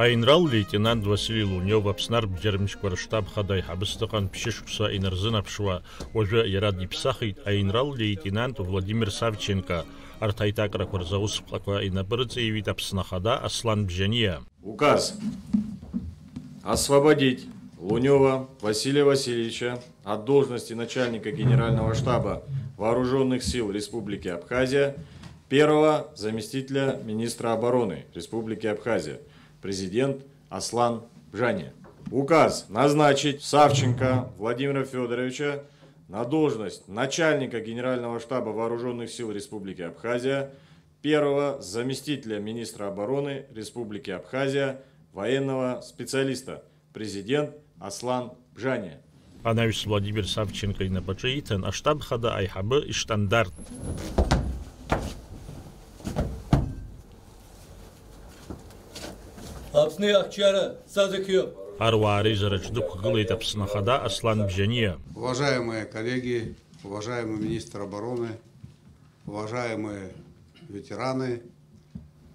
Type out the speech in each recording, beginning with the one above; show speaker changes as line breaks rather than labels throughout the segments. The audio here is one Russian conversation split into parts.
Аинрал лейтенант Василий Лунев Аԥснар бџьармычкәа рштаб хада иҳабыс дыҟан ԥшьышықәса инарзынаԥшуа уажәы иара диԥсахит аинрал лейтенант Владимир Савченко арҭ аиҭакрақәа рзы аусԥҟақәа инапы рыҵеиҩит Аԥсны хада Аслан Бжьаниа.
Указ освободить Лунева Василия Васильевича от должности начальника Генерального штаба Вооруженных сил Республики Абхазия, первого заместителя министра обороны Республики Абхазия, президент Аслан Бжани. Указ назначить Савченко Владимира Федоровича на должность начальника Генерального штаба Вооруженных сил Республики Абхазия, первого заместителя министра обороны Республики Абхазия, военного специалиста, президент Аслан Бжани.
Анаҩс Владимир Савченко инапаҿы иҭан аштаб хада аиҳабы иштандарт
Аԥсны ахчара сазыхиоуп.
Аруаа реизараҿ дықәгылеит Аԥсны хада Аслан Бжьаниа.
Уважаемые коллеги, уважаемый министр обороны, уважаемые ветераны,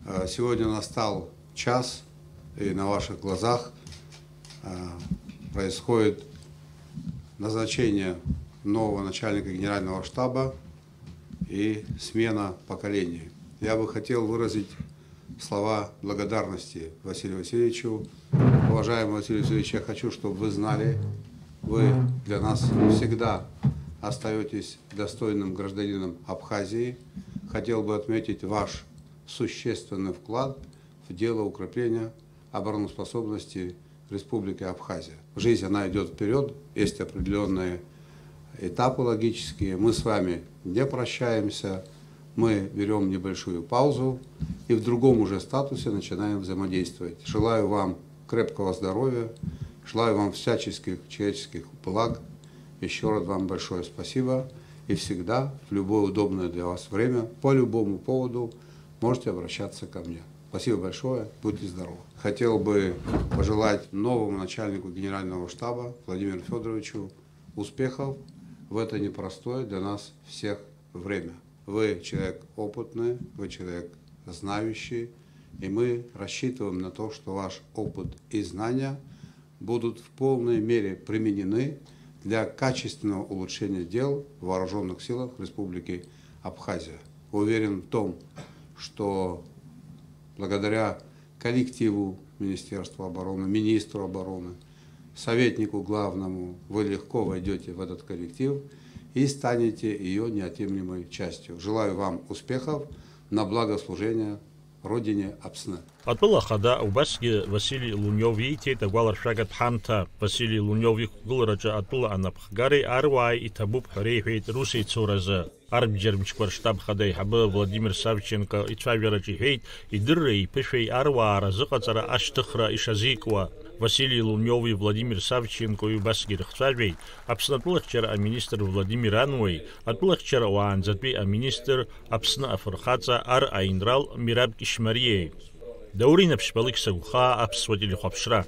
э, сегодня настал час, и на ваших глазах э, происходит назначение нового начальника генерального штаба и смена поколений. Я бы хотел выразить слова благодарности Василию Васильевичу. Уважаемый Василий Васильевич, я хочу, чтобы вы знали, вы для нас всегда остаетесь достойным гражданином Абхазии. Хотел бы отметить ваш существенный вклад в дело укрепления обороноспособности Республики Абхазия. Жизнь, она идет вперед, есть определенные этапы логические. Мы с вами не прощаемся, мы берем небольшую паузу и в другом уже статусе начинаем взаимодействовать. Желаю вам крепкого здоровья, желаю вам всяческих человеческих благ. Еще раз вам большое спасибо. И всегда, в любое удобное для вас время, по любому поводу, можете обращаться ко мне. Спасибо большое, будьте здоровы. Хотел бы пожелать новому начальнику генерального штаба Владимиру Федоровичу успехов в это непростое для нас всех время. Вы человек опытный, вы человек знающий, и мы рассчитываем на то, что ваш опыт и знания будут в полной мере применены для качественного улучшения дел в вооруженных силах Республики Абхазия. Уверен в том, что благодаря коллективу Министерства обороны, министру обороны, советнику главному, вы легко войдете в этот коллектив и станете ее неотъемлемой частью. Желаю вам успехов на благо служения Родине Апсны.
Атәыла хада убасгьы Васили Луниов ииҭеит агәаларшәага ҭҳамҭа. Васили Луниов иқәгылараҿы атәыла анапхгареи аруааи иҭабуп ҳәа реиҳәеит рус еицуразы. Арбџьармычқәа рштаб хада иҳабы Владимир Савченко ицәажәараҿ иҳәеит идырреи иԥышәеи аруаа разыҟаҵара ашьҭыхра ишазикуа. Василий Лунёв и Владимир Савченко и Басгир Хцавей, Апсна Тулахчара а министр Владимир Ануэй, а Тулахчара Уаанзатви а министр Апсна Афархаца Ар Айнрал Мираб Кишмарией. Даурина Пшпалык Сагуха Апсватили Хопшра.